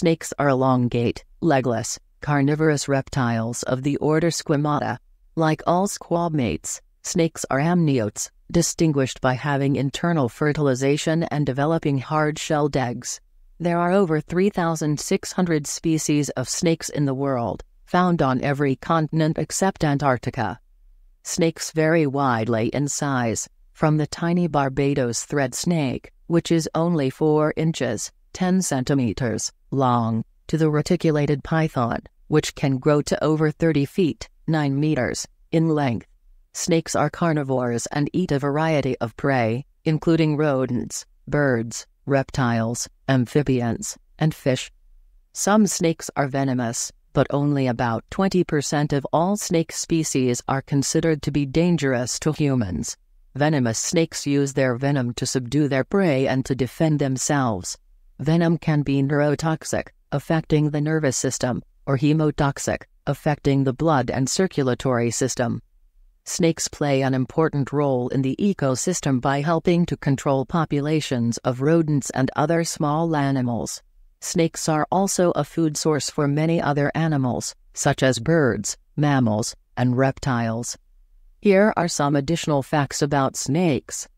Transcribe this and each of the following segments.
Snakes are elongate, legless, carnivorous reptiles of the order Squamata. Like all squamates, snakes are amniotes, distinguished by having internal fertilization and developing hard-shelled eggs. There are over 3,600 species of snakes in the world, found on every continent except Antarctica. Snakes vary widely in size, from the tiny Barbados thread snake, which is only 4 inches, 10 centimeters, long, to the reticulated python, which can grow to over 30 feet, 9 meters, in length. Snakes are carnivores and eat a variety of prey, including rodents, birds, reptiles, amphibians, and fish. Some snakes are venomous, but only about 20% of all snake species are considered to be dangerous to humans. Venomous snakes use their venom to subdue their prey and to defend themselves. Venom can be neurotoxic, affecting the nervous system, or hemotoxic, affecting the blood and circulatory system. Snakes play an important role in the ecosystem by helping to control populations of rodents and other small animals. Snakes are also a food source for many other animals, such as birds, mammals, and reptiles. Here are some additional facts about snakes.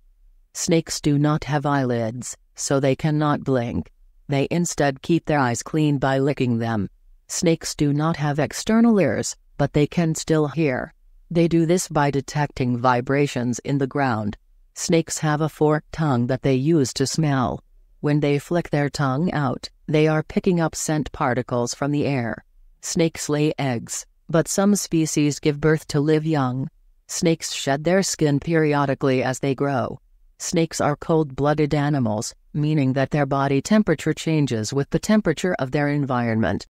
Snakes do not have eyelids, so they cannot blink. They instead keep their eyes clean by licking them. Snakes do not have external ears, but they can still hear. They do this by detecting vibrations in the ground. Snakes have a forked tongue that they use to smell. When they flick their tongue out, they are picking up scent particles from the air. Snakes lay eggs, but some species give birth to live young. Snakes shed their skin periodically as they grow. Snakes are cold blooded animals, meaning that their body temperature changes with the temperature of their environment.